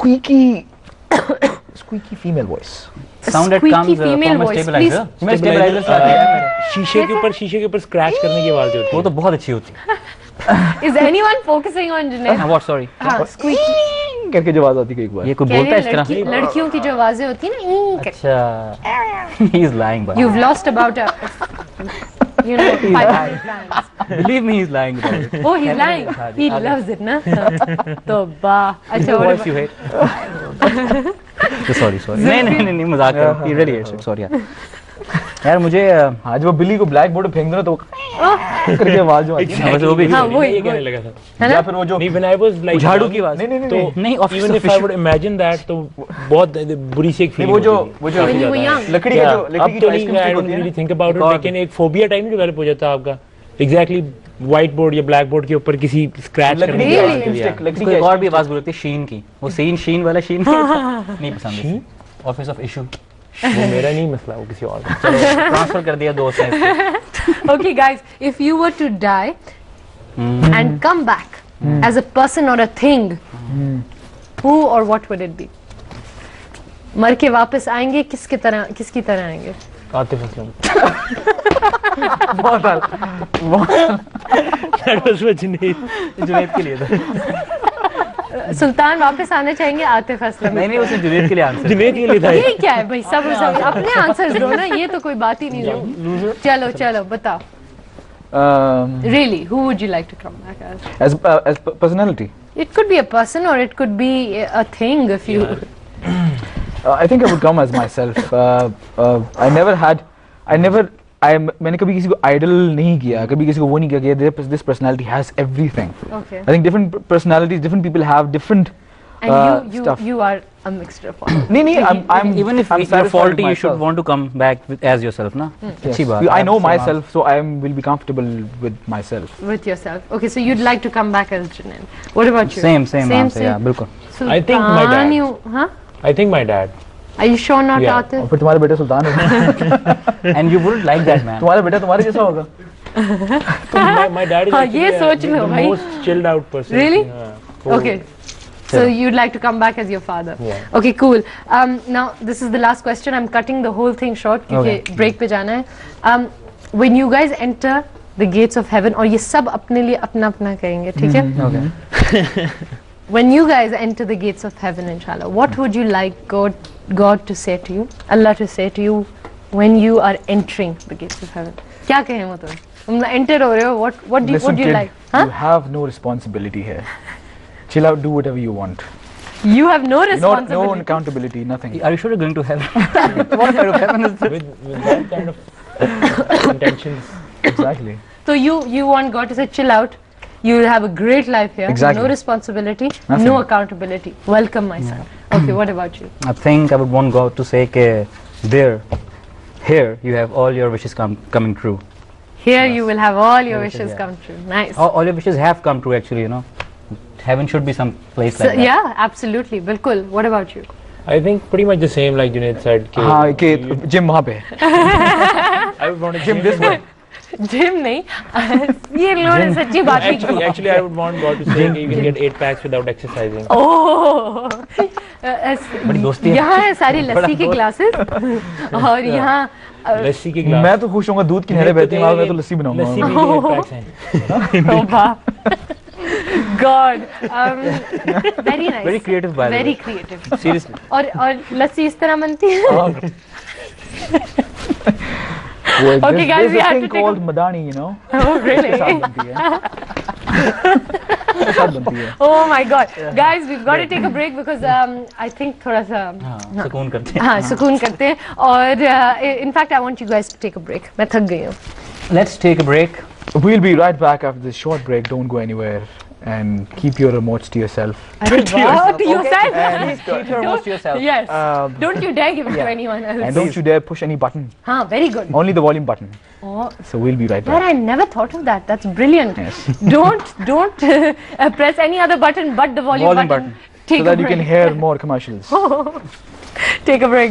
squeaky, squeaky female voice. Sound that comes uh, from a stabilizer. मैं stabilizer से आती है शीशे के ऊपर शीशे के ऊपर स्क्रैच करने की आवाज़ होती वो है तो बहुत अच्छी होती है Is anyone focusing on Junaid? हाँ व्हाट सॉरी हाँ, squeaky. करके जो आवाज़ आती है एक बार ये कोई बोलता है इस तरह लड़की लड़कियों की जो आवाज़ें होती है ना। अच्छा he is lying but You've lost about a, you know, 500 pounds. Believe me he is lying about it. Oh, he's lying. हाँ He loves it, ना? तो वाह अच्छा what voice you hate. Sorry sorry नहीं नहीं नहीं नहीं मज़ाक कर. रहा he really hates it. sorry यार। यार मुझे uh, हाँ वो बिल्ली को ब्लैक बोर्ड फेंक दो तो करके आवाज़ जो आती है हाँ, वो भी हाँ, मैं वही, ये कहने लगा था। या फिर वो जो नहीं when I was like झाड़ू की आवाज़। नहीं नहीं नहीं तो नहीं। Office even if I would imagine तो बहुत बुरी सी एक फीलिंग वो जो वो जो. लकड़ी का जो लकड़ी की तो जो नहीं आइसक्रीम आई डोंट होती है रियली थिंक अबाउट इट लेकिन एक फोबिया टाइप में डेवलप हो जाता है आपका। एग्जैक्टली व्हाइट बोर्ड या ब्लैक बोर्ड के ऊपर किसी स्क्रैच लकड़ी करने की की आवाज़ है। स्टिक लकड़ी एक और भी आवाज़ बोलती है शीन की। वो सीन शीन वाला शीन नहीं पसंद है ऑफ़िस ऑफ़ इशू वो मेरा नहीं मसला वो किसी और ट्रांसफ़र कर दिया दोस्त ने। Okay, guys, if you were to die and come back as a person or a thing, who or what would it be? मर के वापस आएँगे किसके तरह किसकी तरह आएँगे? आतिफ असलम। बहुत हाल what Junaid जुनेद के लिए था सुल्तान वापस आना चाहेंगे आतिफ असलम नहीं नहीं उसने जुनेद के लिए आंसर जुनेद के लिए था ये। ये क्या है भाई सब सब अपने आंसर्स दो ना ये तो कोई बात ही नहीं है चलो चलो बताओ um, really who would you like to come back as as uh, as personality it could be a person or it could be a thing if you Yeah. Uh, I think I would come as myself. Uh, uh, I never had, I never, आई मैंने कभी किसी को idol नहीं किया कभी किसी को वो नहीं किया कि this personality has everything I think different personalities different people have different बिल्कुल are you sure not Yeah. और Atif फिर तुम्हारे बेटे सुल्तान होगा and you wouldn't like that man तुम्हारा बेटा तुम्हारे जैसा होगा So my, my dad is हाँ, ये सोच the लो भाई। most chilled out person Really? हाँ, okay so you'd like to come back as your father Yeah. okay cool um now this is the last question i'm cutting the whole thing short क्योंकि Okay. break पे जाना है um when you guys enter the gates of heaven और ये सब अपने लिए अपना अपना कहेंगे ठीक है okay when you guys enter the gates of heaven inshallah what would you like god god to say to you allah to say to you when you are entering the gates of heaven क्या कहें वो तुम तुम enter हो रहे हो what what do you, Listen, what do you kid, like huh you have no responsibility here. Chill out, do whatever you want. you have no No, responsibility no accountability, nothing. are you sure you're going to heaven what kind of heaven is this with, with that kind of intentions Exactly. So you you want God to say chill out. you will have a great life here. Exactly. No responsibility, Nothing. no accountability. Welcome, my son. Yeah. Okay, what about you? I think I would want God to say, okay, there, here you have all your wishes come, coming true. Here yes. you will have all your, your wishes, wishes yeah. come true. Nice. All, all, your wishes have come true actually, you know. Heaven should be some place so, like that. Yeah, absolutely. Bilkul, what about you? I think pretty much the same like Junaid said. Ke, ah, ke, gym. I would want to gym this way. Gym नहीं ये लोग सच्ची बात है actually actually I would want God to say you can get 8 packs without exercising oh बड़ी दोस्ती यहाँ है सारी लस्सी के ग्लासेस और यहाँ लस्सी के ग्लास मैं तो खुश होऊँगा दूध की नहरें बहती हैं मैं तो लस्सी बनाऊँगा। लस्सी के 8 पैक्स हैं। God very nice very creative bye very creative seriously और और लस्सी इस तरह बनती है। हाँ। Well, Okay, there's- guys, there's we this have thing to take a- called madani, you know. oh really साथ बनती है साथ बनती है oh my god guys we've got to take a break because um, I think थोड़ा सा हाँ सुकून करते हैं हाँ सुकून करते हैं और in fact I want you guys to take a break मैं थक गई हूँ let's take a break We'll be right back after this short break. Don't go anywhere and keep your remotes to yourself. to, yourself. Okay. keep your remotes to yourself. Yes. Um, don't you dare give it yeah. to anyone else. And don't you dare push any button. Huh, very good. Only the volume button. Oh. So we'll be right back. But I never thought of that. That's brilliant. Yes. don't don't uh, press any other button but the volume, volume button. button. so that break. you can hear more commercials. Take a break.